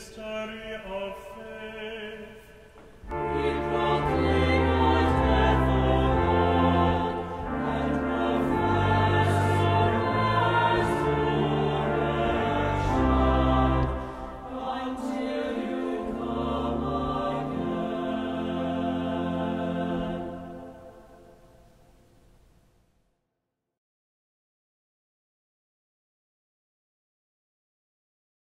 mystery of faith.